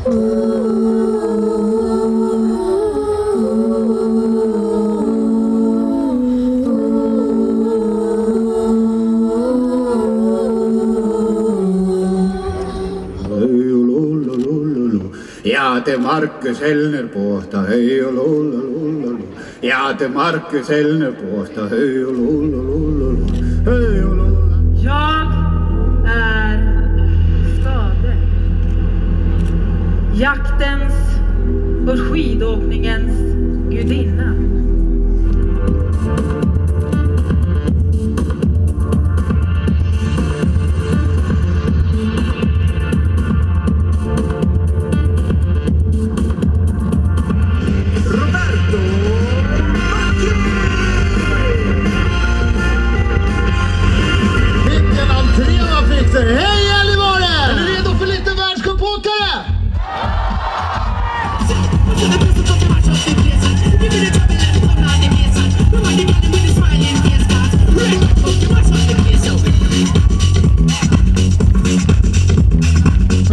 ja te Markus Helner puhta hei lullulullu ja te Markus Helner puhta hei lullulullu. För skidåkningens gudinna.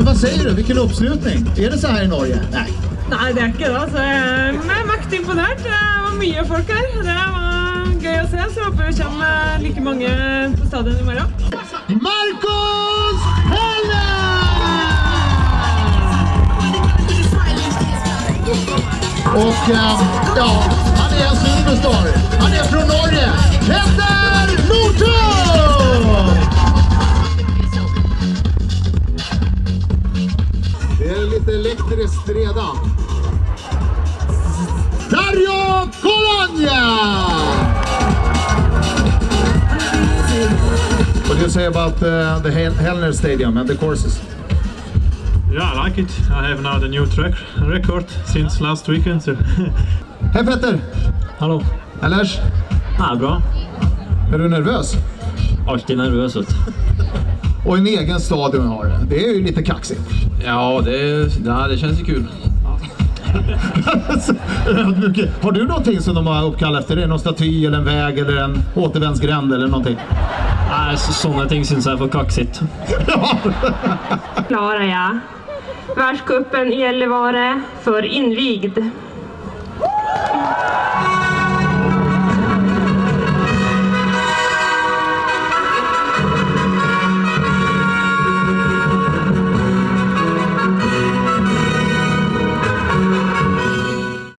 Vad säger du? Vilken uppslutning! Är det så här i Norge? Nej. Nei, det er ikke det. altså. Jeg er makt imponert. Det var mye folk her. Det var gøy å se. Så jeg håper det kommer like mange på stadion i morgen. Marcus Heller! Och eh, ja, är lite elektriskt redan. Dario Colagna! What do you say about uh, the Hel- Hellner Stadium and the courses? Yeah, I like it. I have now the new track record since last weekend. So. Hej Petter! Hallå? Ellers, Ja, bra. är du nervös? Alltid nervös ut. Och en egen stadion har det. Det är ju lite kaxigt. Ja, det, ja, det känns ju kul. Har du någonting som de har uppkallat efter dig? Någon staty eller en väg eller en återvändsgränd eller någonting? Nej, så, sådana ting syns jag för kaxigt. klarar jag. Världscupen i Gällivare för invigd.